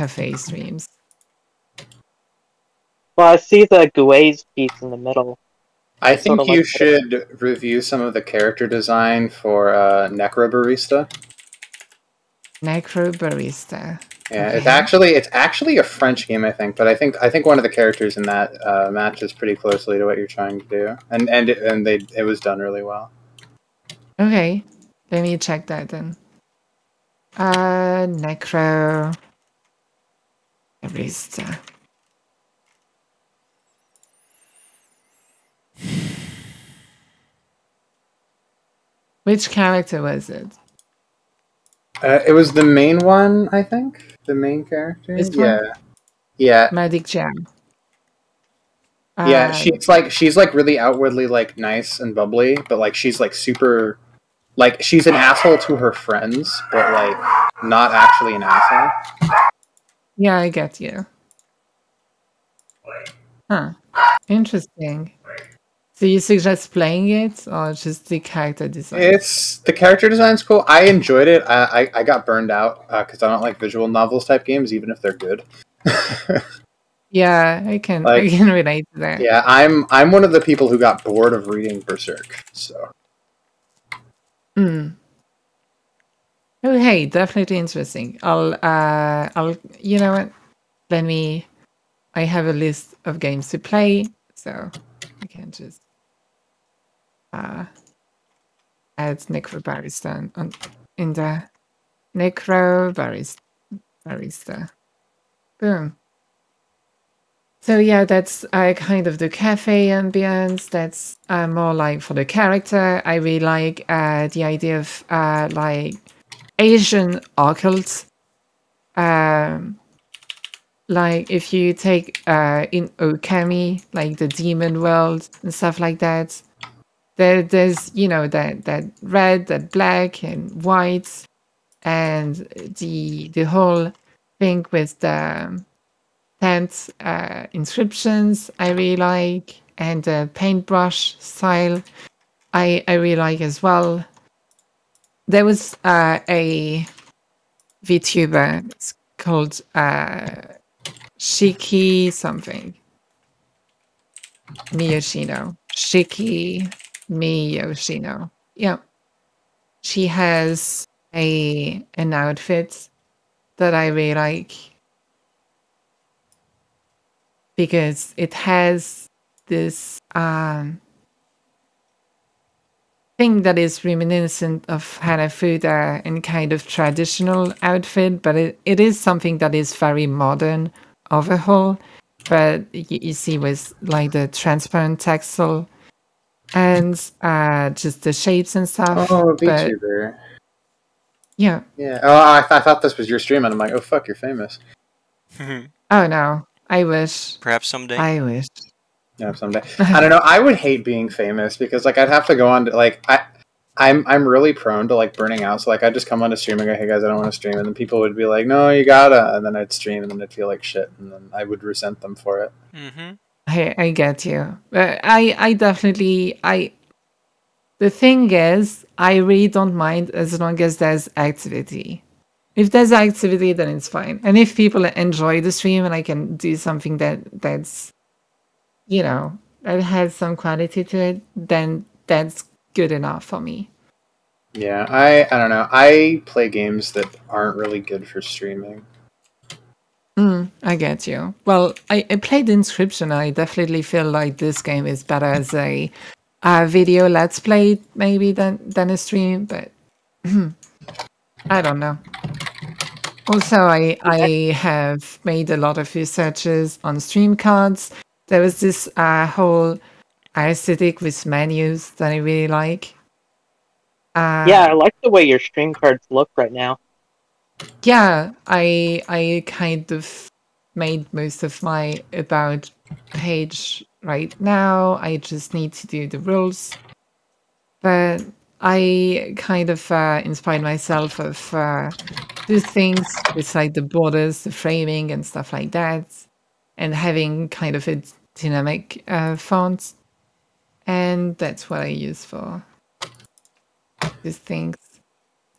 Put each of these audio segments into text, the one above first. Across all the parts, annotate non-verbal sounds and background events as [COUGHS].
cafe streams. Well, I see the Guay's piece in the middle. I It's sort think you like- should review some of the character design for uh, Necrobarista. Necro Barista. Yeah, it's actually it's actually a French game, I think, but I think I think one of the characters in that uh, matches pretty closely to what you're trying to do, and and it, and they it was done really well. Okay, let me check that then. Uh, Necro Barista. Which character was it? Uh, it was the main one, I think, the main character. This one? yeah, yeah, Medic Jam. yeah. Uh, She's like she's like really outwardly like nice and bubbly, but like she's like super, like she's an asshole to her friends, but like not actually an asshole. Yeah, I get you. Huh. Interesting. So you suggest playing it or just the character design? It's the character design's cool. I enjoyed it. I I, I got burned out because I don't like visual novels type games, even if they're good. [LAUGHS] yeah, I can I can relate to that. yeah, I'm I'm one of the people who got bored of reading Berserk. So Mm. Oh, hey, definitely interesting. I'll, uh, I'll, you know what? Let me. I have a list of games to play, so I can just uh, add Necrobarista on, in the Necrobarista. Barista. Boom. So yeah, that's uh, kind of the cafe ambience. That's uh, more like for the character. I really like uh, the idea of uh, like Asian occult. Um, like if you take uh, in Okami, like the demon world and stuff like that. There, there's you know that that red, that black and white, and the the whole thing with the tent uh, inscriptions I really like, and the paintbrush style I I really like as well. There was uh, a VTuber it's called uh, Shiki something Miyoshino. Shiki Miyoshino. Yeah, she has a an outfit that I really like because it has this um, thing that is reminiscent of Hanafuda in kind of traditional outfit, but it, it is something that is very modern overhaul. But you, you see with like the transparent textile and uh, just the shapes and stuff. oh, but VTuber. yeah. Yeah. Oh, I, th- I thought this was your stream, and I'm like, oh fuck, you're famous. [LAUGHS] Oh no, I wish. Perhaps someday. I wish. Yeah, someday. I don't know. I would hate being famous because like I'd have to go on to like I. I'm I'm really prone to like burning out, so like I'd just come on to stream and go, "Hey guys, I don't want to stream," and then people would be like, "No, you gotta," and then I'd stream, and then I'd feel like shit, and then I would resent them for it. mm-hmm. I I get you. I I definitely I. The thing is, I really don't mind as long as there's activity. If there's activity, then it's fine. And if people enjoy the stream and I can do something that that's, you know, that has some quality to it, then that's good enough for me. Yeah, I I don't know. I play games that aren't really good for streaming. Mm, I get you. Well, I, I played Inscryption. I definitely feel like this game is better as a, a video let's play maybe than than a stream, but [CLEARS THROAT] I don't know. Also, I I have made a lot of researches on stream cards. There was this uh, whole aesthetic with menus that I really like. Uh, yeah, I like the way your stream cards look right now. yeah i i kind of made most of my about page right now i just need to do the rules but i kind of uh, inspired myself of uh, do things with like the borders the framing and stuff like that and having kind of a dynamic uh, font and that's what i use for these things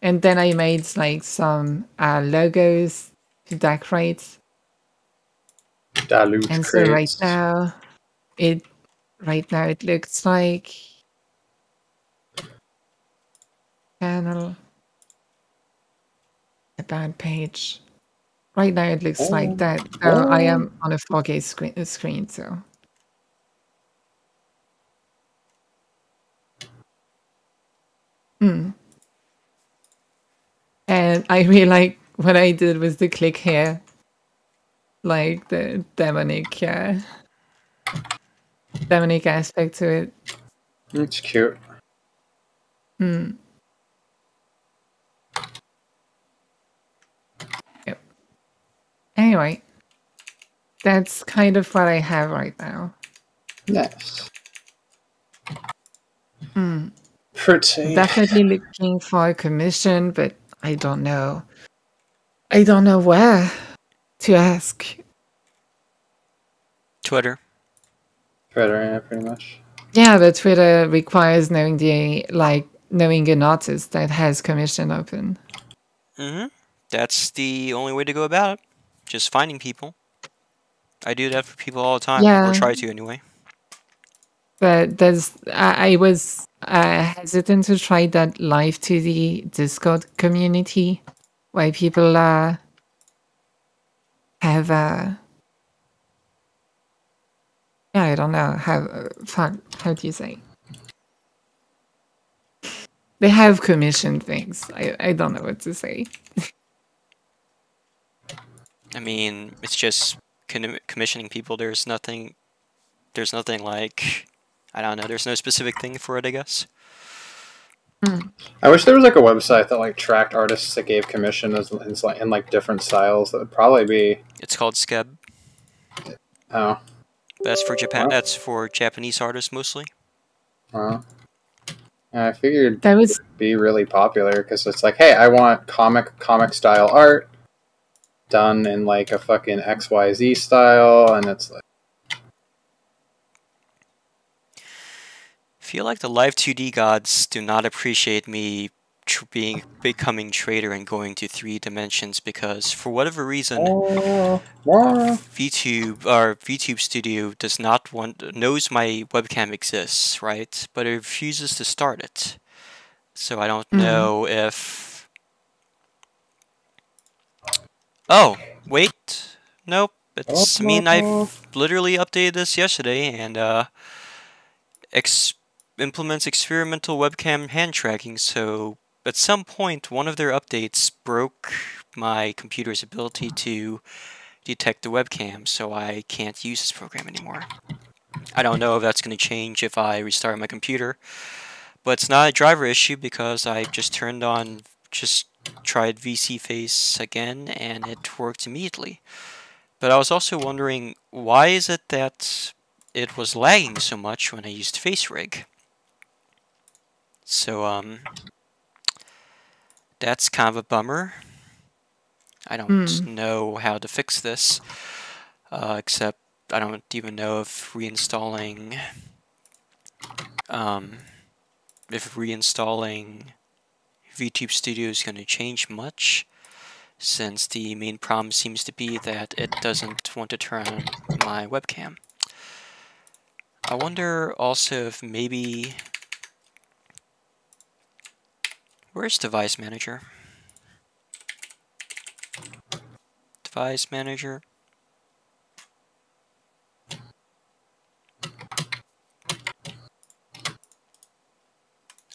and then I made like some uh, logos to decorate. Dilute And so right now, it right now it looks like channel about page. Right now it looks Oh, like that. So I oh. am on a 4K screen, uh, screen so. Hmm. And I really like what I did was the click here, like the demonic, uh, demonic aspect to it. It's cute. Hmm. Anyway, that's kind of what I have right now. Nice. Hmm. Pretty. Definitely looking for a commission, but I don't know. I don't know where to ask. Twitter. Twitter, yeah, pretty much. Yeah, but Twitter requires knowing the like knowing an artist that has commission open. Mm-hmm. That's the only way to go about it. Just finding people. I do that for people all the time, Yeah. or try to anyway. But there's I, I was uh, hesitant to try that live to the Discord community where people uh, have uh, yeah I don't know have uh, how do you say they have commissioned things I I don't know what to say [LAUGHS] I mean, it's just commissioning people. There's nothing. There's nothing like. I don't know. There's no specific thing for it. I guess. I wish there was like a website that like tracked artists that gave commission as in, like- in like different styles. That would probably be It's called Skeb. oh, That's for Japan. Wow. That's for Japanese artists mostly. well. Yeah, I figured that was it'd be really popular because it's like, hey, I want comic comic style art done in like a fucking X Y Z style, and it's like, feel like the live 2D gods do not appreciate me tr- being becoming trader and going to three dimensions because for whatever reason uh, uh, uh. oh, oh. VTube or VTube Studio does not want knows my webcam exists, right? But it refuses to start it. So I don't Mhm. know if Oh, wait. Nope. It's I mean I've literally updated this yesterday and uh ex- implements experimental webcam hand tracking, so at some point one of their updates broke my computer's ability to detect the webcam, so I can't use this program anymore. I don't know if that's going to change if I restart my computer, but it's not a driver issue because I just turned on, just tried VSeeFace again, and it worked immediately. But I was also wondering, why is it that it was lagging so much when I used FaceRig? So, um, that's kind of a bummer. I don't Hmm. know how to fix this, uh, except I don't even know if reinstalling, um, if reinstalling VTube Studio is going to change much, since the main problem seems to be that it doesn't want to turn on my webcam. I wonder also if maybe. Where's Device Manager? Device Manager.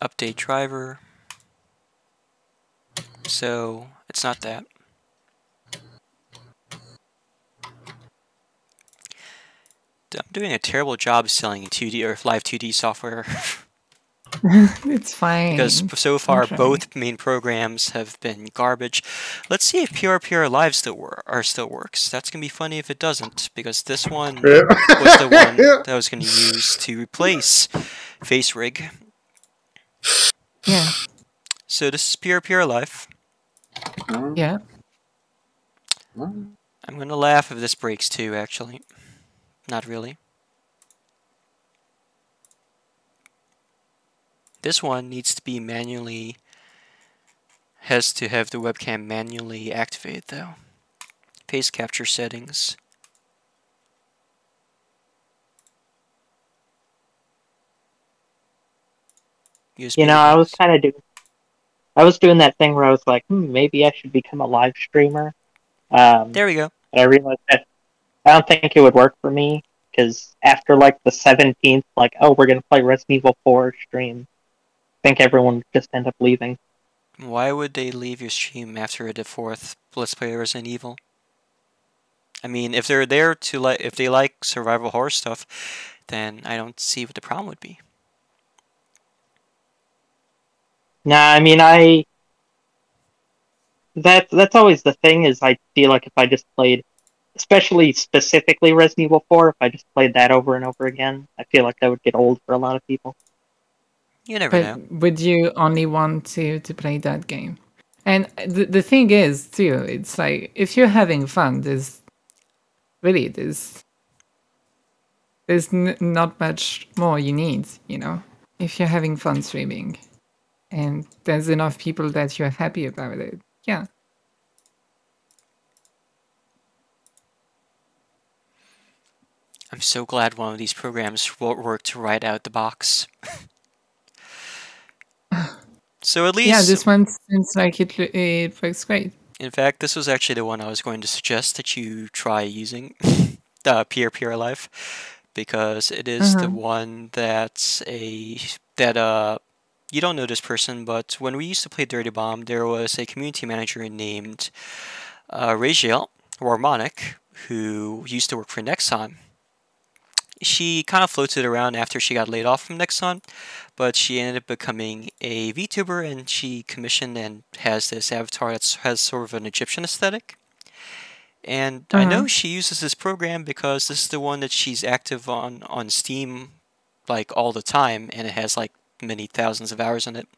Update driver. So, it's not that. I'm doing a terrible job selling 2D or live 2D software. [LAUGHS] it's fine. because so far both main programs have been garbage. Let's see if PRPR Live still wor- or still works. That's gonna be funny if it doesn't, because this one was the one [LAUGHS] that I was gonna use to replace FaceRig. yeah, So this is PRPR Live. Yeah. I'm gonna laugh if this breaks too. Actually, not really. This one needs to be manually has to have the webcam manually activated though. Face capture settings. USB You know, I was device. kind of doing. I was doing that thing where I was like, hmm, maybe I should become a live streamer. Um, There we go. but I realized that I don't think it would work for me because after like the seventeenth, like, oh, we're gonna play Resident Evil Four stream, I think everyone would just end up leaving. Why would they leave your stream after the fourth Let's Play Resident Evil? I mean, if they're there to like, if they like survival horror stuff, then I don't see what the problem would be. Nah, I mean, I. That's that's always the thing. Is I feel like if I just played, especially specifically Resident Evil Four, if I just played that over and over again, I feel like that would get old for a lot of people. You never But know. would you only want to to play that game? And the the thing is too, it's like if you're having fun, there's really there's there's n- not much more you need, you know. If you're having fun streaming, and there's enough people that you're happy about it, yeah. I'm so glad one of these programs won't work to write out the box. [LAUGHS] so at least, Yeah, this one seems like it it works great. in fact, this was actually the one I was going to suggest that you try using, [LAUGHS] the Peer Peer Life, because it is the Uh-huh. one that's a that uh you don't know this person, but when we used to play Dirty Bomb, there was a community manager named uh, Raziel Warmonic who used to work for Nexon. She kind of floated around after she got laid off from Nexon, but she ended up becoming a VTuber and she commissioned and has this avatar that has sort of an Egyptian aesthetic. And I know Uh-huh. she uses this program because this is the one that she's active on on Steam like all the time and it has like many thousands of hours on it.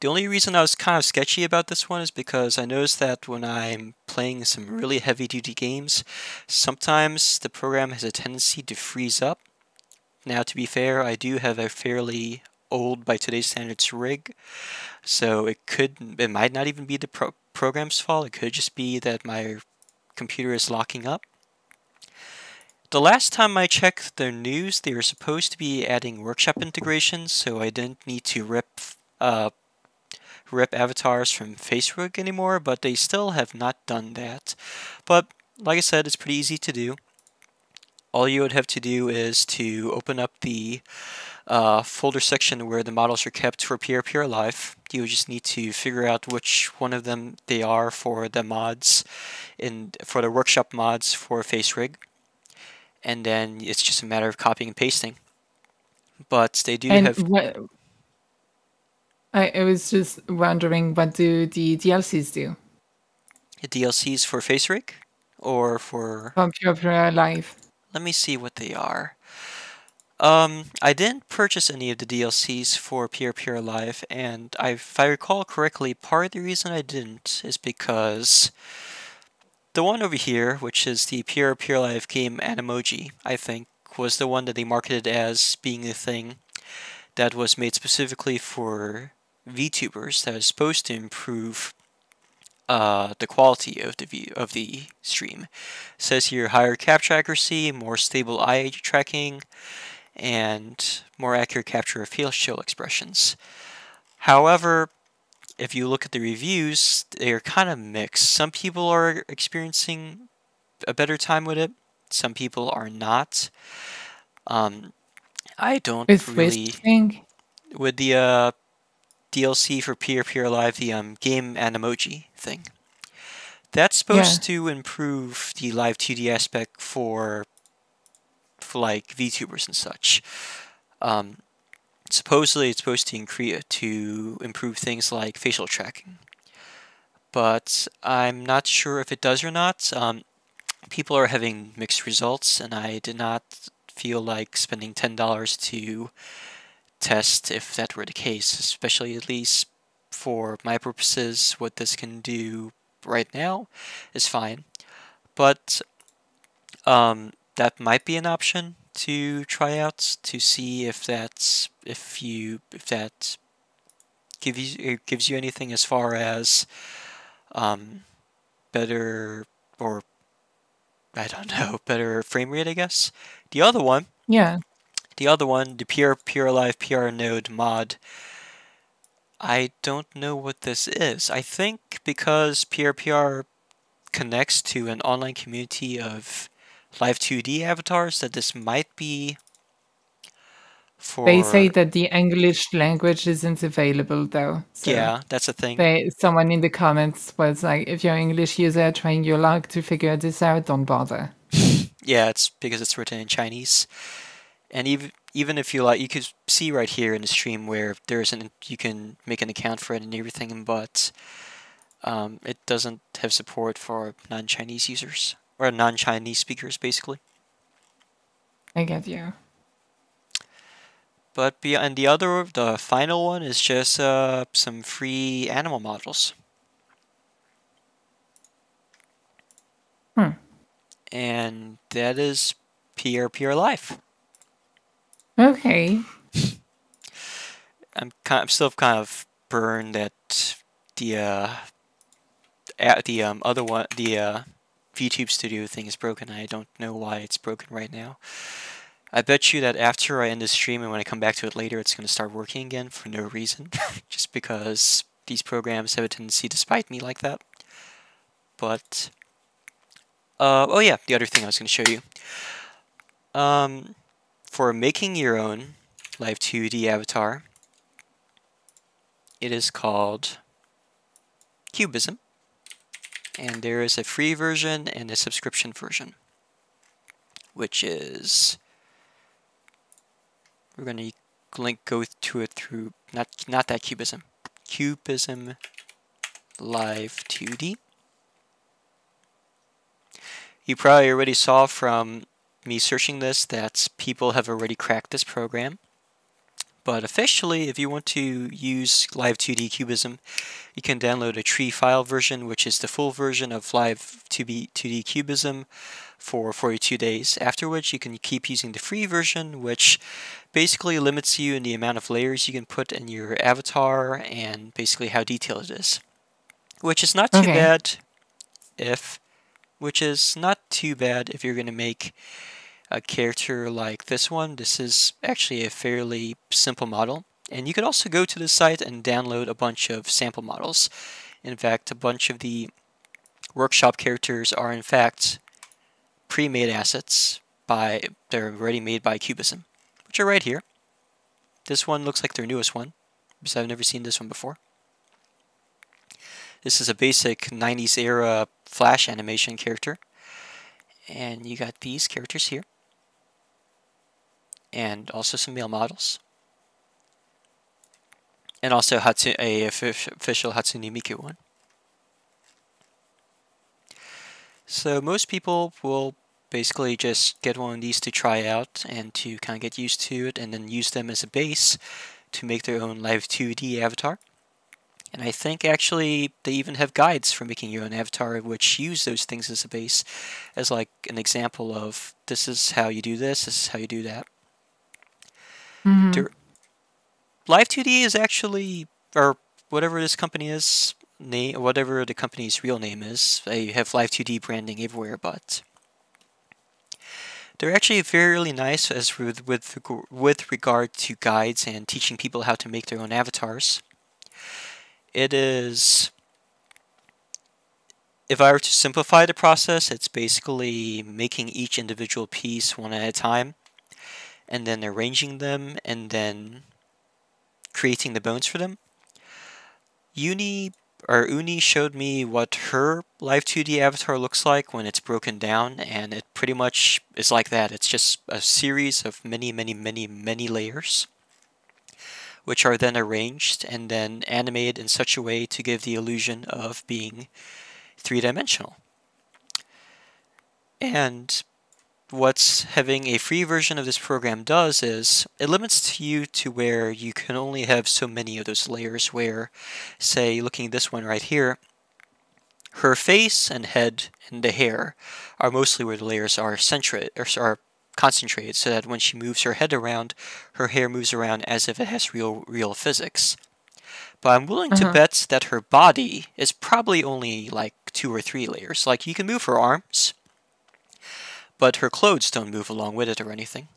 The only reason I was kind of sketchy about this one is because I noticed that when I'm playing some really heavy duty games, sometimes the program has a tendency to freeze up. Now, to be fair, I do have a fairly old, by today's standards, rig, so it could, it might not even be the pro- program's fault. It could just be that my computer is locking up. The last time I checked the news, they were supposed to be adding workshop integrations, so I didn't need to rip uh, rip avatars from Facebook anymore, but they still have not done that. But like I said, it's pretty easy to do. All you would have to do is to open up the uh, folder section where the models are kept for PRPR Live. You would just need to figure out which one of them they are for the mods, in for the workshop mods for FaceRig, and then it's just a matter of copying and pasting. But they do and have what I, I was just wondering what do the DLCs do DLCs for Face FaceRig, or for Pure Live? Let me see what they are. Um, I didn't purchase any of the DLCs for Pure Pure Live, and I, if I recall correctly, part of the reason I didn't is because the one over here, which is the Pure Pure Live game Animoji, I think, was the one that they marketed as being the thing that was made specifically for VTubers that is supposed to improve uh, the quality of the view of the stream. says here higher capture accuracy, more stable eye tracking, and more accurate capture of facial expressions. However, if you look at the reviews, they are kind of mixed. Some people are experiencing a better time with it. Some people are not. Um, I don't With really which thing? with the uh, DLC for Peer Peer Live, the um, game emoji thing. That's supposed to improve the live 2D aspect for, for like VTubers and such. Um, supposedly, it's supposed to increase to improve things like facial tracking, but I'm not sure if it does or not. Um, people are having mixed results, and I did not feel like spending ten dollars to test if that were the case, especially at least for my purposes, what this can do right now is fine. But um, that might be an option to try out to see if that's if you if that gives you it gives you anything as far as um, better or I don't [LAUGHS] know, better frame rate, I guess. The other one, Yeah. the other one, the Pure Pure Live PR Node mod. I don't know what this is. I think because PRPR connects to an online community of Live 2D avatars, that this might be for. They say that the English language isn't available though. So yeah, that's a thing. They, someone in the comments was like, if you're an English user trying your luck to figure this out, don't bother. [LAUGHS] Yeah, it's because it's written in Chinese. And even even if you like, you could see right here in the stream where there isn't, you can make an account for it and everything, but um, it doesn't have support for non-Chinese users or non-Chinese speakers, basically. I get you. But beyond the other, the final one is just uh, some free animal models. Hmm. And that is PR PR Life. Okay. [LAUGHS] I'm kind Of, I'm still kind of burned that the uh, at the um, other one the uh, VTube Studio thing is broken. I don't know why it's broken right now. I bet you that after I end the stream and when I come back to it later, it's going to start working again for no reason, [LAUGHS] just because these programs have a tendency to spite me like that. But uh, oh yeah, the other thing I was going to show you. Um, for making your own Live 2D avatar, it is called Cubism. And there is a free version and a subscription version, which is we're going to link go to it through not not that Cubism, Cubism Live 2D. You probably already saw from me searching this that people have already cracked this program. But officially, if you want to use Live 2D Cubism, you can download a tree file version, which is the full version of Live 2D, 2D Cubism for 42 days, after which you can keep using the free version, which basically limits you in the amount of layers you can put in your avatar and basically how detailed it is. Which is not too Okay. bad if which is not too bad if you're going to make a character like this one. This is actually a fairly simple model. And you could also go to the site and download a bunch of sample models. In fact, a bunch of the workshop characters are in fact pre-made assets by they're already made by Cubism, which are right here. This one looks like their newest one, because I've never seen this one before. This is a basic 90s era Flash animation character. And you got these characters here. And also some male models. And also Hatsu a official Hatsune Miku one. So most people will basically just get one of these to try out and to kind of get used to it and then use them as a base to make their own live 2D avatar. And I think actually they even have guides for making your own avatar which use those things as a base as like an example of this is how you do this, this is how you do that. Mhm. There- Live 2D is actually, or whatever this company is, name whatever the company's real name is. They have Live 2D branding everywhere, but they're actually fairly nice as with with with regard to guides and teaching people how to make their own avatars. It is. If I were to simplify the process, it's basically making each individual piece one at a time and then arranging them and then creating the bones for them. Uni or Uni showed me what her Live 2D avatar looks like when it's broken down, and it pretty much is like that. It's just a series of many, many, many, many layers, which are then arranged and then animated in such a way to give the illusion of being three dimensional. And what's having a free version of this program does is it limits you to where you can only have so many of those layers where say looking at this one right here her face and head and the hair are mostly where the layers are centrated or are concentrated so that when she moves her head around her hair moves around as if it has real real physics but i'm willing to Uh-huh. bet that her body is probably only like two or three layers. Like you can move her arms, but her clothes don't move along with it or anything.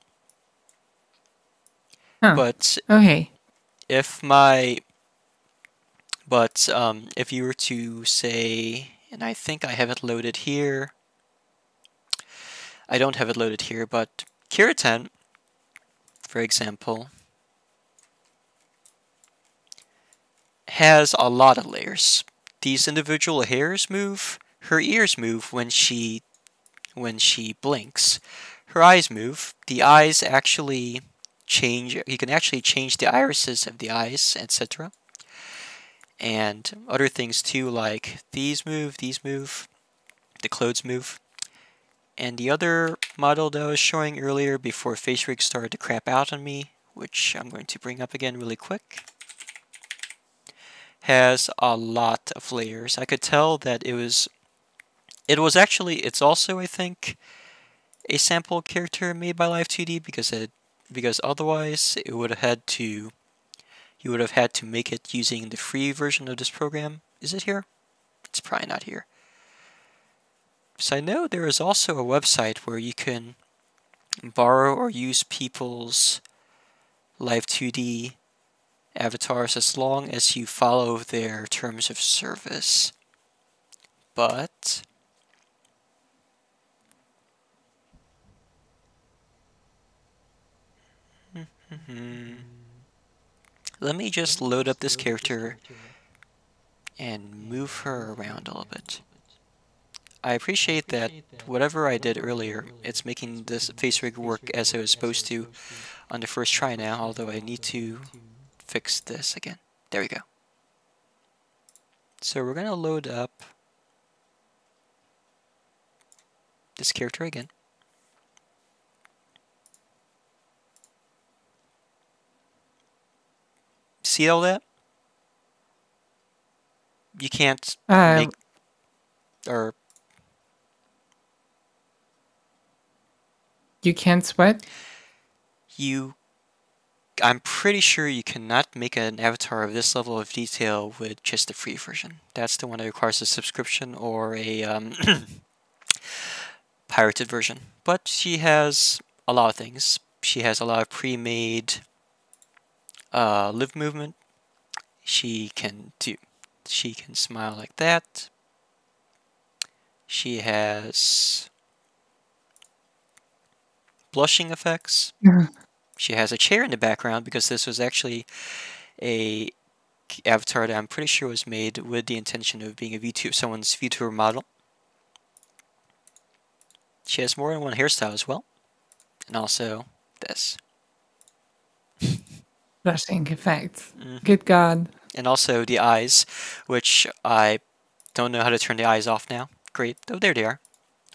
Huh. But Okay. if my but um, if you were to say and I think I have it loaded here I don't have it loaded here but Kiraten for example has a lot of layers these individual hairs move her ears move when she when she blinks. Her eyes move. The eyes actually change you can actually change the irises of the eyes etc and other things too like these move these move the clothes move. And the other model that I was showing earlier before FaceRig started to crap out on me which I'm going to bring up again really quick has a lot of layers. I could tell that it was it was actually it's also I think a sample character made by Live 2D because it because otherwise it would have had to you would have had to make it using the free version of this program. Is it here? It's probably not here. So I know there is also a website where you can borrow or use people's Live 2D avatars as long as you follow their terms of service. But Hmm. Let me just load up this character and move her around a little bit. I appreciate that whatever I did earlier, it's making this FaceRig work as it was supposed to on the first try now, although I need to fix this again. There we go. So we're going to load up this character again. See all that? You can't Uh, make or you can't sweat. you I'm pretty sure you cannot make an avatar of this level of detail with just the free version. That's the one that requires a subscription or a um, [CLEARS THROAT] pirated version. But she has a lot of things. She has a lot of pre-made uh, live movement. She can do. She can smile like that. She has blushing effects. She has a chair in the background because this was actually a avatar that I'm pretty sure was made with the intention of being a VTuber, someone's VTuber model. She has more than one hairstyle as well, and also this, Blushing effects. Mhm. Good God. and also the eyes, which I don't know how to turn the eyes off now. Great, oh there they are,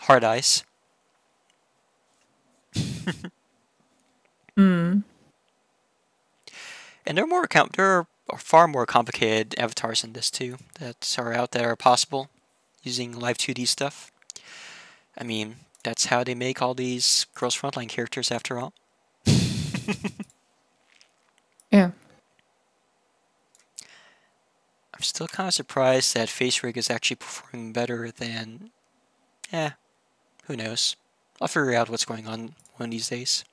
hard eyes. Mm. And there are more com- there are far more complicated avatars in this too that are out there are possible using live 2D stuff. I mean, that's how they make all these Girls Frontline characters after all. [LAUGHS] I'm still kind of surprised that FaceRig is actually performing better than. Eh, who knows? I'll figure out what's going on one of these days.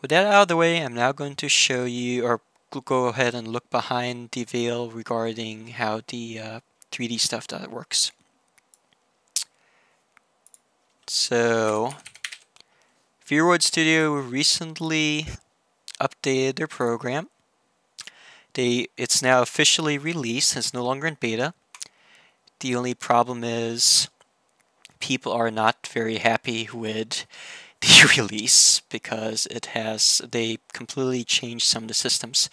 With that out of the way, I'm now going to show you, or go ahead and look behind the veil regarding how the uh, 3D stuff that works. So, VRoid Studio recently updated their program. They it's now officially released. It's no longer in beta. The only problem is people are not very happy with [LAUGHS] the [LAUGHS] release because it has they completely changed some of the systems.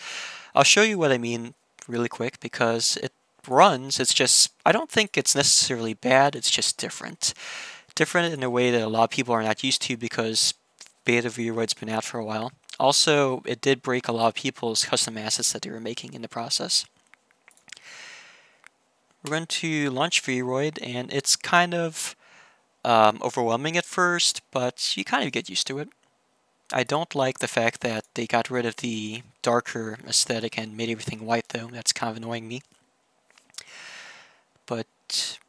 I'll show you what I mean really quick because it runs. It's just I don't think it's necessarily bad. It's just different, different in a way that a lot of people are not used to because beta Vroid's been out for a while. Also, it did break a lot of people's custom assets that they were making in the process. We're going to launch Vroid, and it's kind of um, overwhelming at first, but you kind of get used to it. I don't like the fact that they got rid of the darker aesthetic and made everything white, though. That's kind of annoying me. but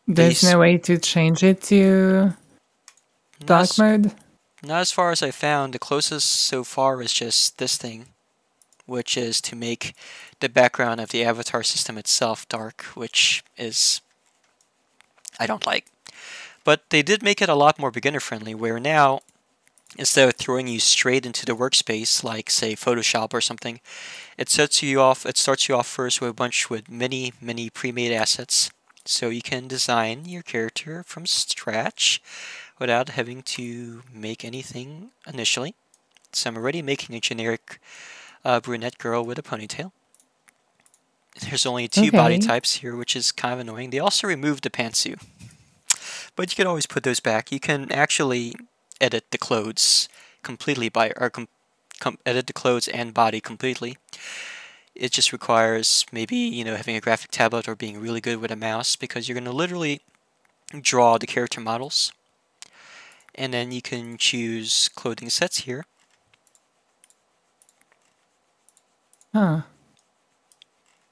There's no way to change it to dark mode. Not as far as I found. The closest so far is just this thing, which is to make the background of the avatar system itself dark, which is I don't like. But they did make it a lot more beginner friendly, where now instead of throwing you straight into the workspace, like say Photoshop or something, it sets you off. It starts you off first with a bunch with many, many pre-made assets, so you can design your character from scratch without having to make anything initially. So I'm already making a generic uh, brunette girl with a ponytail. There's only two body types here, which is kind of annoying. They also removed the pantsuit. But you can always put those back. You can actually edit the clothes completely by or com, com, edit the clothes and body completely. It just requires maybe you know having a graphic tablet or being really good with a mouse because you're going to literally draw the character models, and then you can choose clothing sets here. Huh.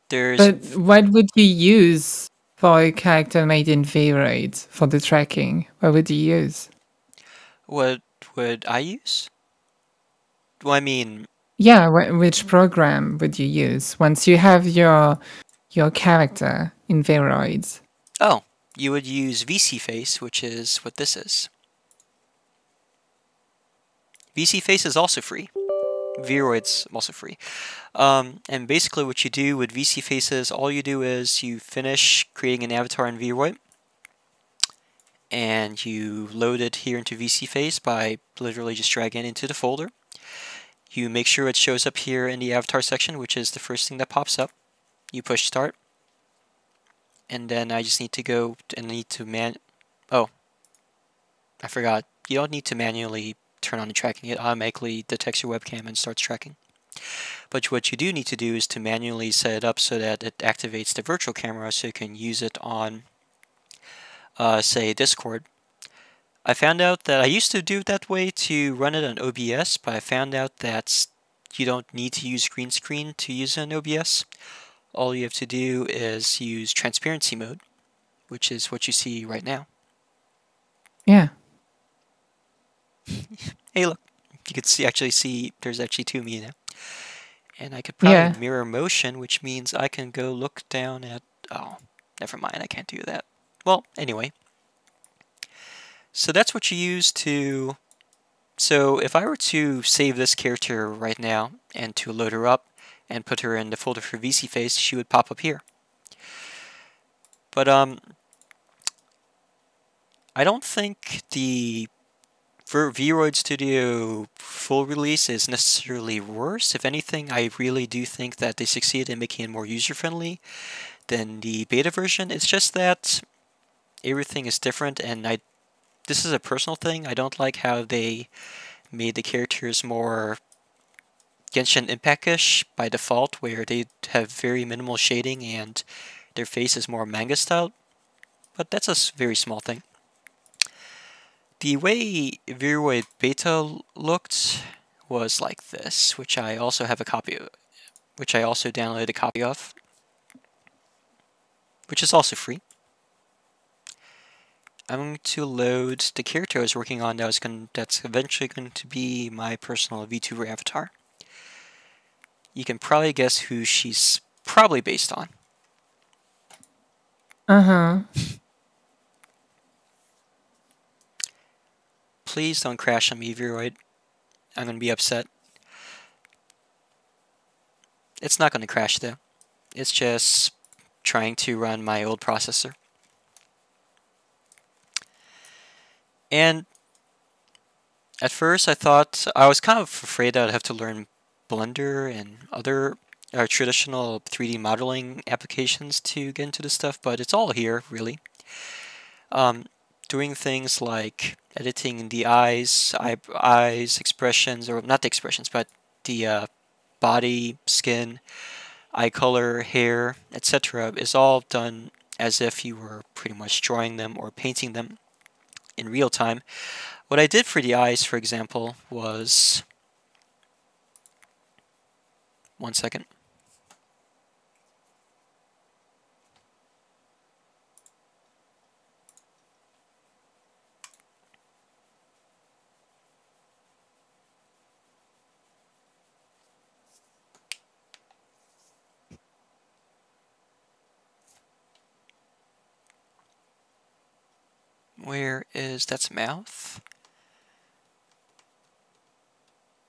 There's But what would you use for a character made in VRoid for the tracking? What would you use? what would I use? Well, I mean, Yeah, wh- which program would you use once you have your your character in VRoid? oh, you would use VSeeFace, which is what this is. VSeeFace is also free. VRoid's also free. Um, and basically what you do with VC Faces, all you do is you finish creating an avatar in VRoid, and you load it here into VSeeFace by literally just dragging it into the folder. You make sure it shows up here in the avatar section, which is the first thing that pops up. You push start, and then I just need to go and need to man. Oh, I forgot. You don't need to manually turn on the tracking. It automatically detects your webcam and starts tracking. But what you do need to do is to manually set it up so that it activates the virtual camera so you can use it on, uh, say, Discord. I found out that I used to do it that way to run it on OBS, but I found out that you don't need to use green screen to use it on OBS. All you have to do is use transparency mode, which is what you see right now. Yeah. Hey, look, you could see actually see there's actually two me now, and I could probably Yeah. mirror motion, which means I can go look down at. Oh, never mind, I can't do that. Well, anyway, so that's what you use to. So if I were to save this character right now and to load her up and put her in the folder for VSeeFace, she would pop up here. But um, I don't think the for Vroid Studio full release is necessarily worse. If anything, I really do think that they succeeded in making it more user friendly than the beta version. It's just that everything is different, and I this is a personal thing. I don't like how they made the characters more Genshin Impact-ish by default, where they have very minimal shading and their face is more manga style. But that's a very small thing. The way VRoid Beta looked was like this, which I also have a copy of, which I also downloaded a copy of, which is also free. I'm going to load the character I was working on that was going that's eventually going to be my personal VTuber avatar. You can probably guess who she's probably based on. Uh [LAUGHS] Please don't crash on me, VRoid. I'm going to be upset. It's not going to crash though. It's just trying to run my old processor. And at first I thought I was kind of afraid I'd have to learn Blender and other uh, traditional 3D modeling applications to get into this stuff, but it's all here really. Um, doing things like editing the eyes, eye, eyes expressions, or not the expressions, but the uh, body, skin, eye color, hair, etc., is all done as if you were pretty much drawing them or painting them in real time. What I did for the eyes, for example, was one second. Where is that's mouth?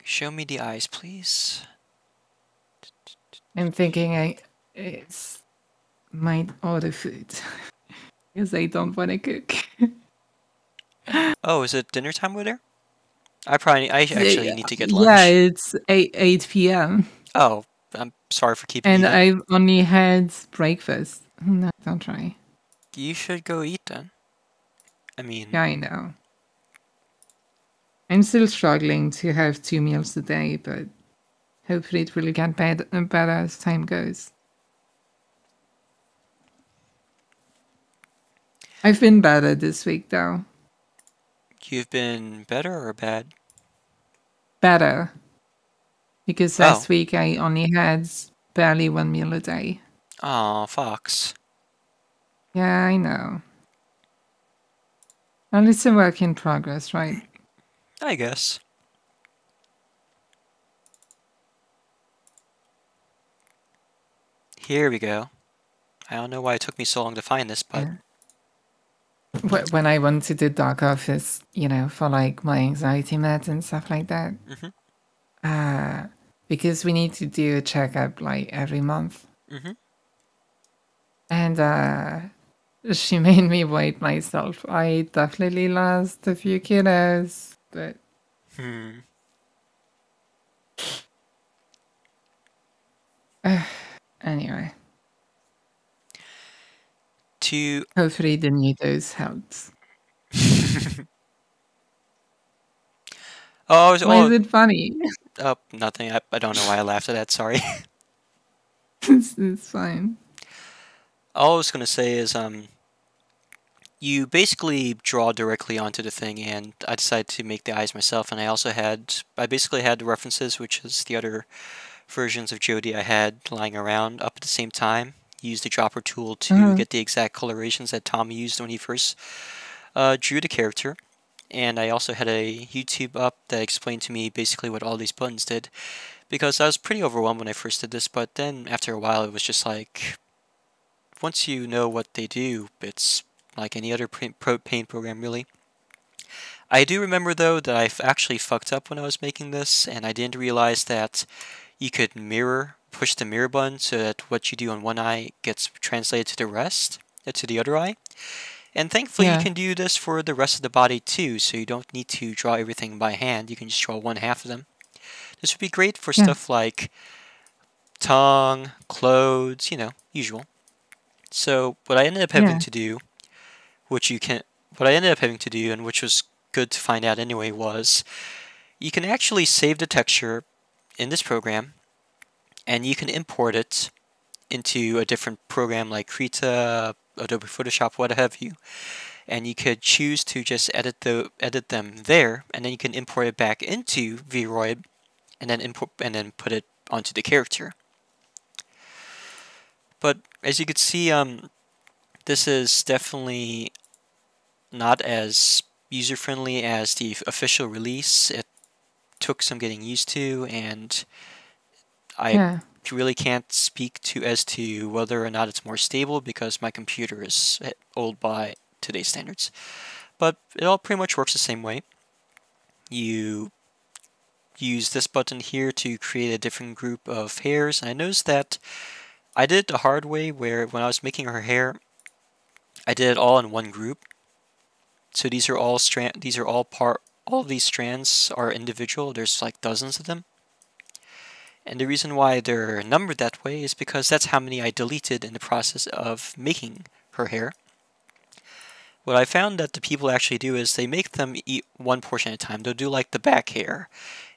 Show me the eyes, please. I'm thinking I it's might oh, order food [LAUGHS] because I don't want to cook. Oh, is it dinner time over there? I probably I actually need to get lunch. Yeah, it's eight eight p.m. Oh, I'm sorry for keeping and. I've only had breakfast. Hmm, no, don't try. You should go eat then. I mean, Yeah, I know. I'm still struggling to have two meals a day, but hopefully it will get better, uh, better as time goes. I've been better this week, though. you've been better or bad? Better. Because Oh. last week I only had barely one meal a day. Aw, Fox. Yeah, I know. Well, it's a work in progress, right? I guess. Here we go. I don't know why it took me so long to find this, but Yeah. When I went to the doc office, you know, for like my anxiety meds and stuff like that, Mhm. uh, because we need to do a checkup like every month, Mhm. and uh, she made me wait myself. I definitely lost a few kilos, but hmm. [SIGHS] anyway, To hopefully the new dose helps. [LAUGHS] oh, was, Why oh, is it funny? oh, nothing. I, I don't know why I laughed at that. Sorry. [LAUGHS] it's, it's fine. All I was gonna say is, um, you basically draw directly onto the thing, and I decided to make the eyes myself. And I also had, I basically had the references, which is the other versions of Jody I had lying around up at the same time. Used the dropper tool to Mhm. get the exact colorations that Tom used when he first uh, drew the character. And I also had a YouTube up that explained to me basically what all these buttons did, because I was pretty overwhelmed when I first did this. But then after a while, it was just like once you know what they do, it's like any other paint, pro, paint program, really. I do remember, though, that I actually fucked up when I was making this, and I didn't realize that you could mirror, push the mirror button so that what you do on one eye gets translated to the rest, uh, to the other eye. And thankfully, Yeah. you can do this for the rest of the body, too, so you don't need to draw everything by hand. You can just draw one half of them. This would be great for Yeah. stuff like tongue, clothes, you know, usual. So what I ended up having Yeah. to do, which you can, what I ended up having to do, and which was good to find out anyway, was you can actually save the texture in this program, and you can import it into a different program like Krita, Adobe Photoshop, what have you, and you could choose to just edit the edit them there, and then you can import it back into VRoid, and then import and then put it onto the character. But as you can see, um, this is definitely not as user friendly as the official release. It took some getting used to, and I yeah. really can't speak to as to whether or not it's more stable because my computer is old by today's standards. But it all pretty much works the same way. You use this button here to create a different group of hairs, and I noticed that I did it the hard way where when I was making her hair, I did it all in one group. So these are all strand these are all part all of these strands are individual. There's like dozens of them. And the reason why they're numbered that way is because that's how many I deleted in the process of making her hair. What I found that the people actually do is they make them eat one portion at a time. They'll do like the back hair,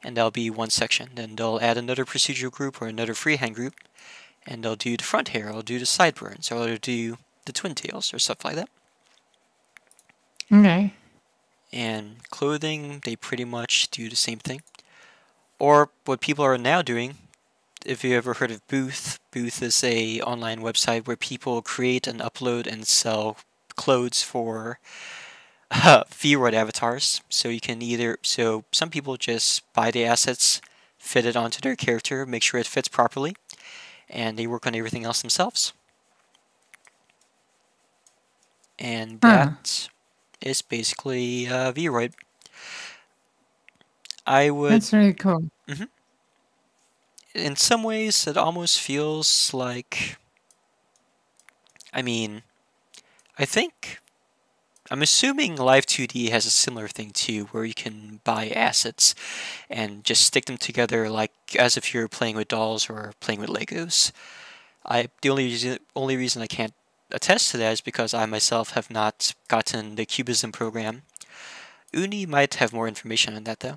and that'll be one section. Then they'll add another procedural group or another freehand group, and they'll do the front hair, or do the sideburns, or they'll do the twin tails, or stuff like that. Okay. and clothing they pretty much do the same thing or what people are now doing if you ever heard of booth booth is a online website where people create and upload and sell clothes for uh, VRoid avatars so you can either so some people just buy the assets fit it onto their character make sure it fits properly and they work on everything else themselves and Huh. that is basically uh, VRoid. I would That's really cool. in some ways it almost feels like I mean I think I'm assuming Live 2D has a similar thing too where you can buy assets and just stick them together like as if you're playing with dolls or playing with Legos. I the only reason only reason I can't attest to that is because I myself have not gotten the Cubism program. Uni might have more information on that though.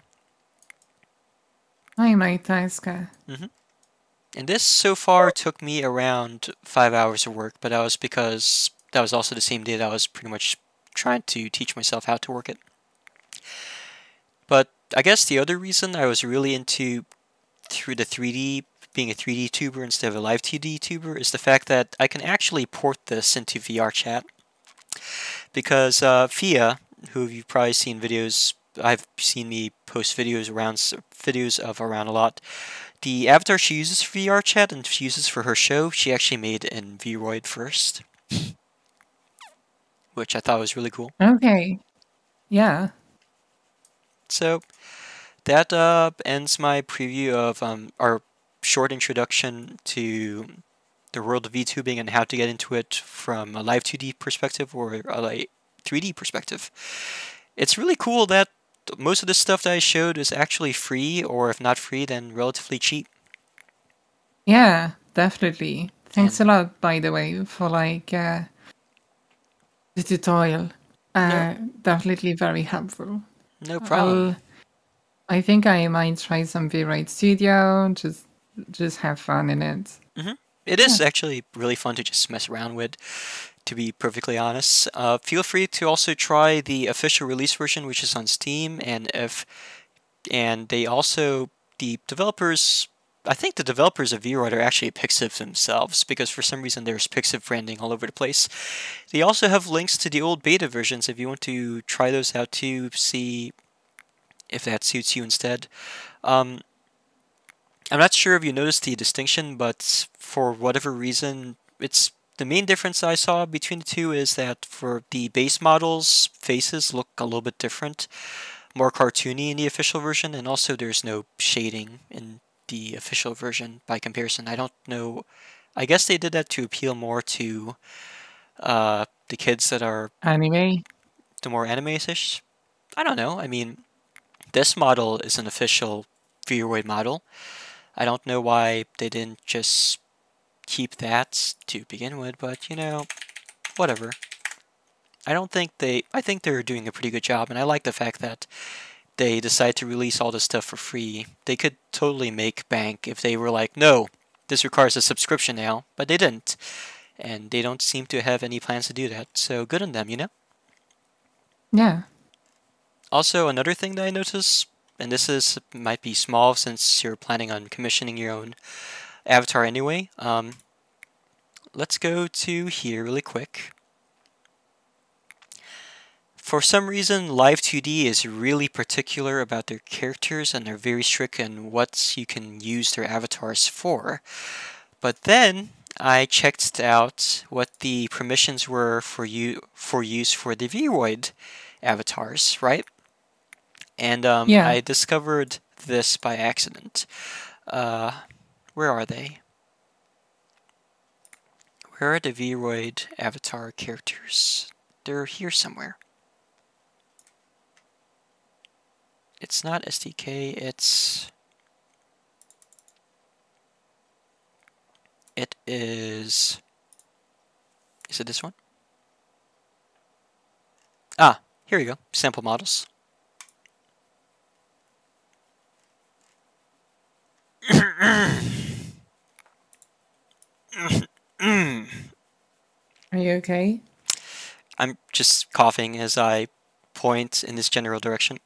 I might ask her. Mm-hmm. And this so far took me around five hours of work, but that was because that was also the same day that I was pretty much trying to teach myself how to work it. But I guess the other reason I was really into through the 3D being a 3D tuber instead of a live 2D tuber is the fact that I can actually port this into VR chat. Because uh, Fia, who you've probably seen videos, I've seen me post videos around videos of around a lot. The avatar she uses for VR chat and she uses for her show, she actually made in VRoid first, which I thought was really cool. Okay. Yeah. So that uh, ends my preview of um, our short introduction to the world of VTubing and how to get into it from a live 2D perspective or a like, 3D perspective. It's really cool that most of the stuff that I showed is actually free, or if not free, then relatively cheap. Yeah, definitely. Thanks a lot, by the way, for like uh, the tutorial. Uh, Yeah. Definitely very helpful. No problem. I'll- I think I might try some VRoid Studio. Just, just have fun in it. It is actually really fun to just mess around with, to be perfectly honest. Uh, feel free to also try the official release version, which is on Steam, and if and they also the developers. I think the developers of VRoid are actually Pixiv themselves because for some reason there's Pixiv branding all over the place. They also have links to the old beta versions if you want to try those out to see if that suits you instead. Um, I'm not sure if you noticed the distinction, but for whatever reason, it's the main difference I saw between the two is that for the base models, faces look a little bit different, more cartoony in the official version, and also there's no shading in the official version by comparison. I don't know. I guess they did that to appeal more to uh, the kids that are Anime. the more anime-ish. I don't know. I mean, this model is an official VRoid model. I don't know why they didn't just keep that to begin with, but you know, whatever. I don't think they. I think they're doing a pretty good job, and I like the fact that they decide to release all this stuff for free. They could totally make bank if they were like, no, this requires a subscription now, but they didn't, and they don't seem to have any plans to do that. So good on them, you know. Yeah. Also, another thing that I noticed, and this is might be small since you're planning on commissioning your own avatar anyway. Um, let's go to here really quick. For some reason, Live 2D is really particular about their characters and they're very strict on what you can use their avatars for. But then I checked out what the permissions were for you for use for the VRoid avatars, right? And um, Yeah. I discovered this by accident. Uh, where are they? Where are the VRoid avatar characters? They're here somewhere. It's not SDK, it's. It is. Is it this one? Ah, here we go. Sample models. Are you okay? I'm just coughing as I point in this general direction.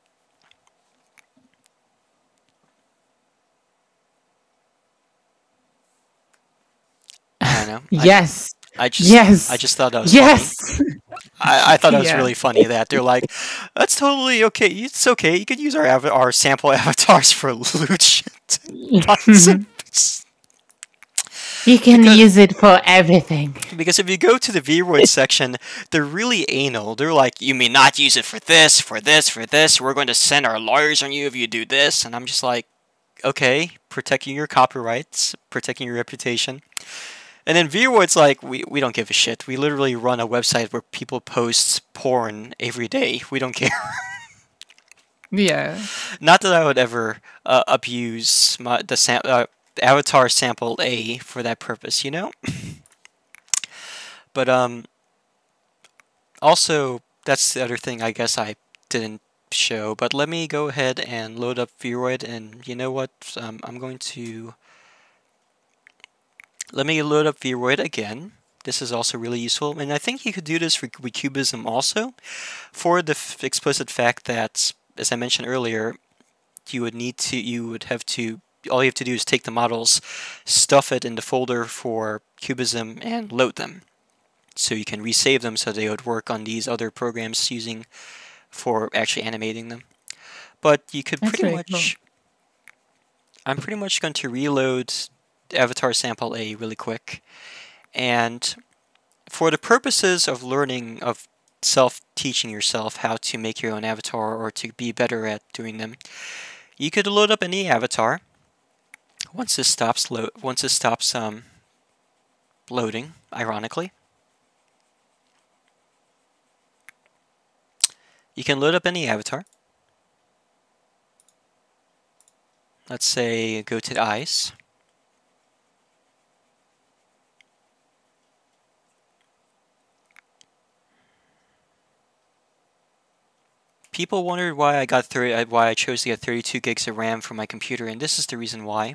I know. [LAUGHS] Yes. I, just yes. I just thought that was yes. I, I thought it was Yeah. really funny that they're like, that's totally okay. It's okay. You could use our ava- our sample [LAUGHS] avatars for loot [LAUGHS] shit. [LAUGHS] You can Because- use it for everything. Because if you go to the VRoid section, they're really anal. They're like, you may not use it for this, for this, for this. We're going to send our lawyers on you if you do this. And I'm just like, okay, protecting your copyrights, protecting your reputation. And then VRoid's like, we, we don't give a shit. We literally run a website where people post porn every day. We don't care. [LAUGHS] Yeah. Not that I would ever uh, abuse my, the sam- uh, avatar sample A for that purpose, you know. [LAUGHS] but um, also that's the other thing I guess I didn't show. But let me go ahead and load up VRoid, and you know what? Um, I'm going to let me load up VRoid again. This is also really useful, and I think you could do this for, with Cubism also, for the f- explicit fact that as I mentioned earlier, you would need to, you would have to, all you have to do is take the models, stuff it in the folder for Cubism, and load them. So you can resave them so they would work on these other programs using for actually animating them. But you could That's pretty much, I'm pretty much going to reload Avatar Sample A really quick. And for the purposes of learning, of self teaching yourself how to make your own avatar or to be better at doing them, you could load up any avatar. Once this stops lo- once stops um, loading, ironically. You can load up any avatar. Let's say go to the eyes. People wondered why I got 30, uh, why I chose to get 32 gigs of RAM for my computer, and this is the reason why.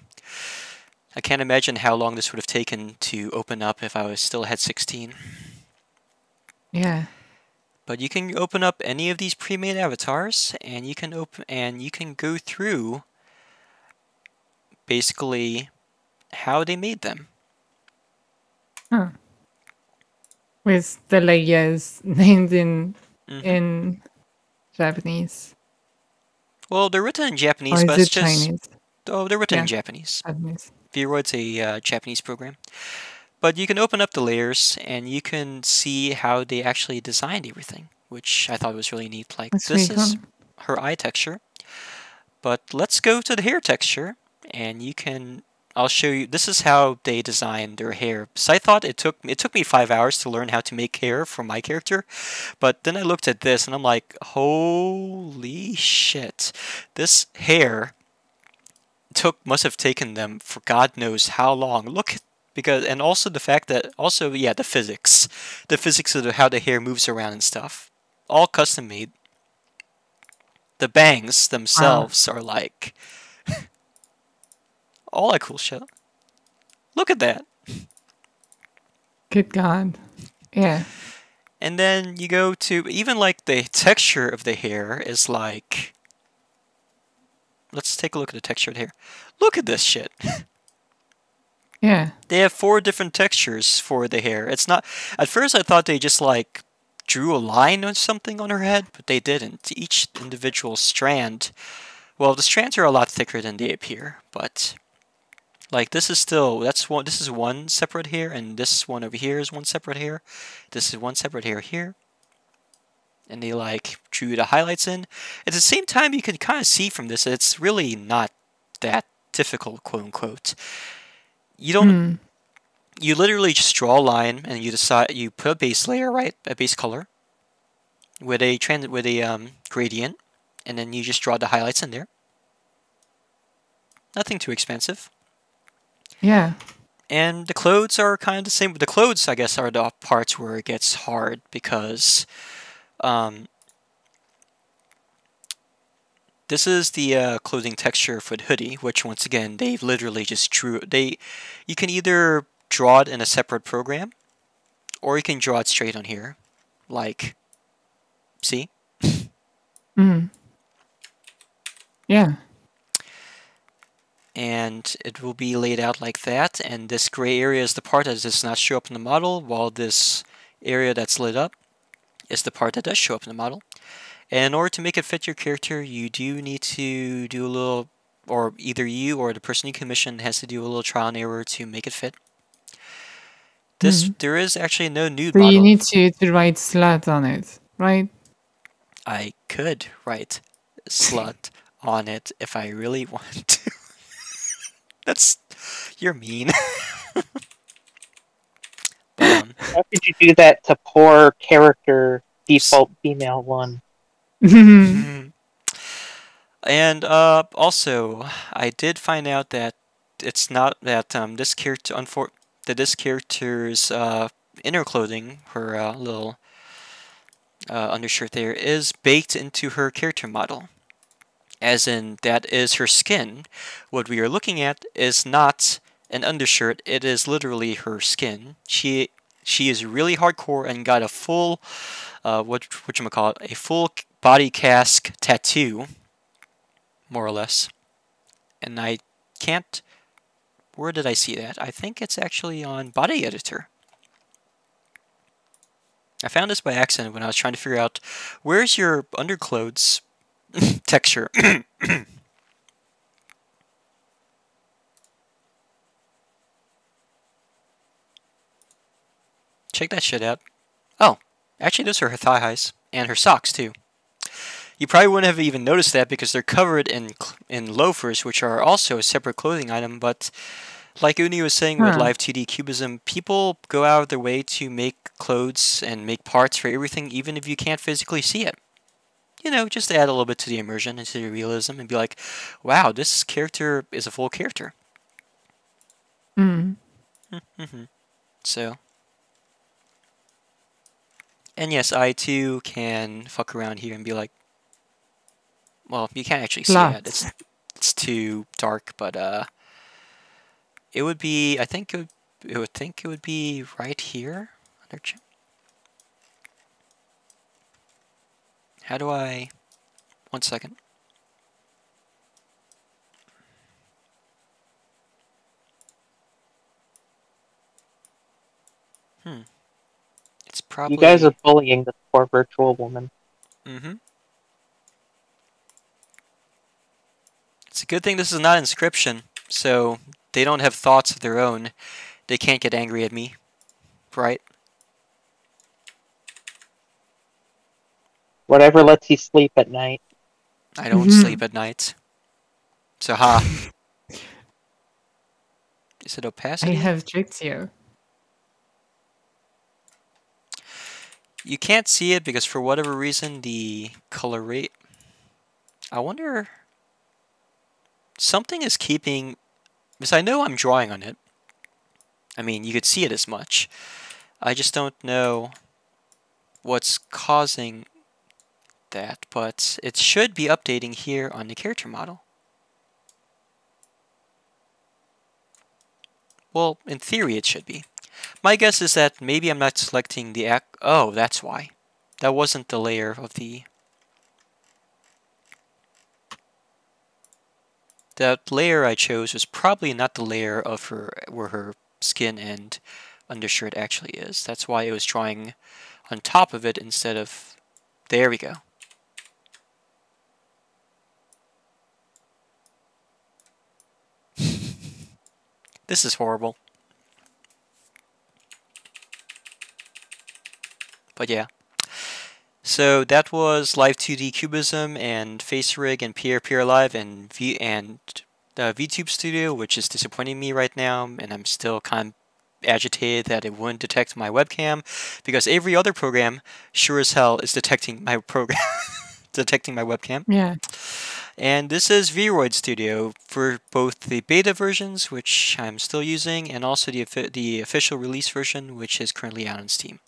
I can't imagine how long this would have taken to open up if I was still had 16. Yeah. But you can open up any of these pre-made avatars, and you can open and you can go through basically how they made them. Huh. With the layers [LAUGHS] named in Mhm. in Japanese. Well, they're written in Japanese, but it's just Chinese? oh, they're written in Yeah. Japanese. Japanese. VRoid's a uh, Japanese program. But you can open up the layers and you can see how they actually designed everything, which I thought was really neat. Like That's this is cool. her eye texture. But let's go to the hair texture and you can I'll show you this is how they designed their hair. So I thought it took it took me five hours to learn how to make hair for my character. But then I looked at this and I'm like, holy shit. This hair took must have taken them for God knows how long. Look because and also the fact that also yeah the physics, the physics of the, how the hair moves around and stuff, all custom made. The bangs themselves are like [LAUGHS] all that cool shit. Look at that. Good God. Yeah. And then you go to even like the texture of the hair is like. Let's take a look at the texture of the hair. Look at this shit. [LAUGHS] Yeah. They have four different textures for the hair. It's not. At first, I thought they just like drew a line or something on her head, but they didn't. Each individual strand. Well, the strands are a lot thicker than they appear, but like this is still that's one. This is one separate here and this one over here is one separate here. This is one separate here here. And they like drew the highlights in. At the same time, you can kind of see from this, it's really not that difficult, quote unquote. You don't Hmm. you literally just draw a line and you decide you put a base layer right a base color with a trans with a um, gradient and then you just draw the highlights in there nothing too expensive Yeah. and the clothes are kind of the same the clothes i guess are the parts where it gets hard because um, this is the uh, clothing texture for the hoodie which once again they've literally just drew they you can either draw it in a separate program or you can draw it straight on here like see Mm. Yeah. And it will be laid out like that and this gray area is the part that does not show up in the model while this area that's lit up is the part that does show up in the model and in order to make it fit your character you do need to do a little or either you or the person you commission has to do a little trial and error to make it fit this Mhm. there is actually no nude So model. you need to, to write slut on it, right? I could write slut on it if I really [LAUGHS] want to. That's you're mean. [LAUGHS] but, um, How could you do that to poor character default female one? [LAUGHS] And uh, also, I did find out that it's not that um, this character, unfor- that this character's uh, inner clothing, her uh, little uh, undershirt there, is baked into her character model. As in, that is her skin. What we are looking at is not an undershirt; it is literally her skin. She she is really hardcore and got a full, uh, what call it, a full body cask tattoo, more or less. And I can't. Where did I see that? I think it's actually on Body Editor. I found this by accident when I was trying to figure out where's your underclothes [COUGHS] texture. [COUGHS] Check that shit out. Oh, actually, those are her thigh highs and her socks too. You probably wouldn't have even noticed that because they're covered in in loafers, which are also a separate clothing item. But like Uni was saying with Live 2D Cubism, people go out of their way to make clothes and make parts for everything, even if you can't physically see it. You know, just add a little bit to the immersion and to the realism, and be like, "Wow, this character is a full character." Mm. hmm So, and yes, I too can fuck around here and be like, well, you can't actually see it. It's it's too dark, but uh, it would be. I think it would. It would think it would be right here. Under How do I? One second. Hmm. It's probably. You guys are bullying the poor virtual woman. Mm-hmm. It's a good thing this is not Inscryption, so they don't have thoughts of their own. They can't get angry at me, right? Whatever lets you sleep at night. I don't Mhm. sleep at night. So ha. Is it opacity? I opacity? have tricked you. You can't see it because for whatever reason the color rate. I wonder. Something is keeping. Because I know I'm drawing on it. I mean, you could see it as much. I just don't know what's causing that, but it should be updating here on the character model. Well, in theory, it should be. My guess is that maybe I'm not selecting the ac- Oh, that's why. That wasn't the layer of the... That layer I chose was probably not the layer of her where her skin and undershirt actually is. That's why it was drawing on top of it instead of... There we go. This is horrible. But yeah. So that was Live 2D Cubism and FaceRig and PrprLive and V and uh, VTube Studio, which is disappointing me right now, and I'm still kind of agitated that it wouldn't detect my webcam because every other program sure as hell is detecting my program [LAUGHS] detecting my webcam. Yeah. And this is VRoid Studio for both the beta versions, which I'm still using, and also the the official release version, which is currently out on Steam.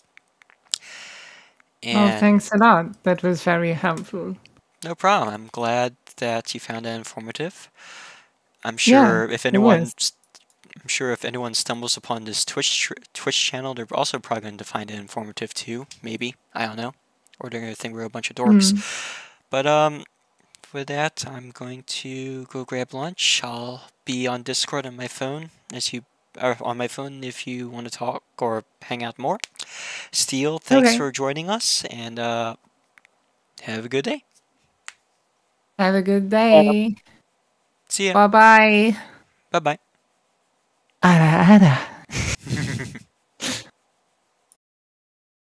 Oh, thanks a lot. That was very helpful. no problem. I'm glad that you found that informative. I'm Yeah, sure if anyone, I'm sure if anyone stumbles upon this Twitch Twitch channel, they're also probably going to find it informative too. Maybe I don't know, or they're going to think we're a bunch of dorks. Mm. But um, with that, I'm going to go grab lunch. I'll be on Discord on my phone as you or on my phone if you want to talk or hang out more. Steel, thanks Okay. for joining us, and uh, have a good day. Have a good day. See ya. Bye bye. Bye bye. Ara ara. [LAUGHS]